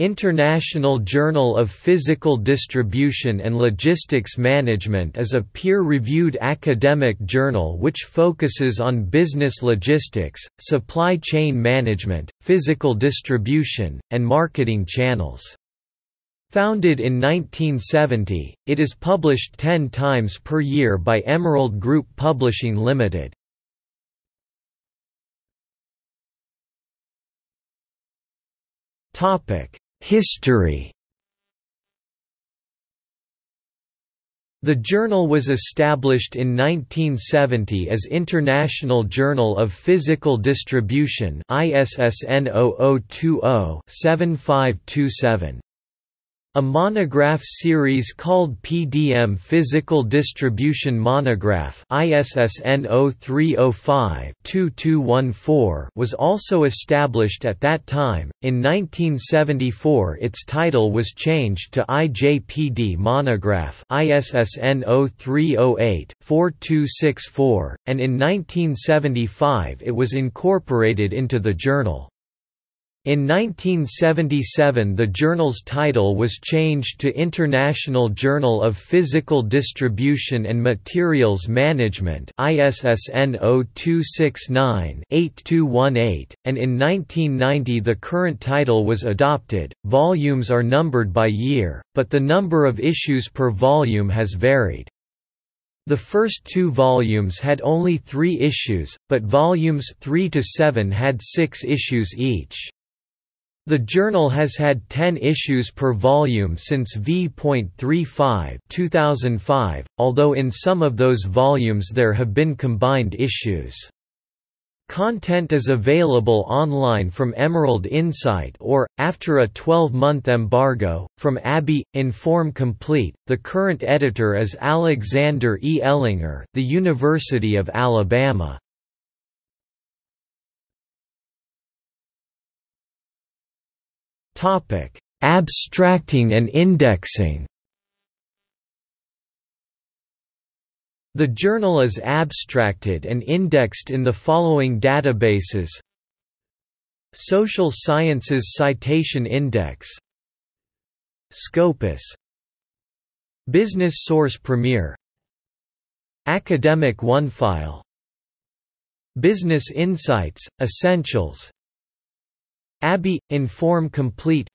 International Journal of Physical Distribution and Logistics Management is a peer-reviewed academic journal which focuses on business logistics, supply chain management, physical distribution, and marketing channels. Founded in 1970, it is published 10 times per year by Emerald Group Publishing Limited. Topic History The journal was established in 1970 as International Journal of Physical Distribution ISSN 0020 7527. A monograph series called PDM Physical Distribution Monograph ISSN 0305-2214 was also established at that time. In 1974 its title was changed to IJPD Monograph ISSN 0308-4264 and in 1975 it was incorporated into the journal. In 1977 the journal's title was changed to International Journal of Physical Distribution and Materials Management ISSN 0269-8218, and in 1990 the current title was adopted. Volumes are numbered by year, but the number of issues per volume has varied. The first two volumes had only three issues, but volumes 3 to 7 had six issues each. The journal has had 10 issues per volume since v.35 2005, although in some of those volumes there have been combined issues. Content is available online from Emerald Insight or, after a 12-month embargo, from ABI, Inform Complete. The current editor is Alexander E. Ellinger, the University of Alabama. Topic: Abstracting and indexing. The journal is abstracted and indexed in the following databases. Social Sciences Citation Index. Scopus. Business Source Premier. Academic OneFile Business Insights, Essentials ABI – Inform Complete.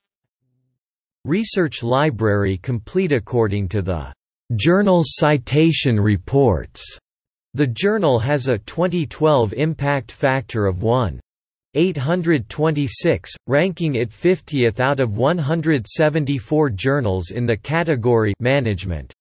Research Library Complete According to the Journal Citation Reports, the journal has a 2012 impact factor of 1.826, ranking it 50th out of 174 journals in the category Management.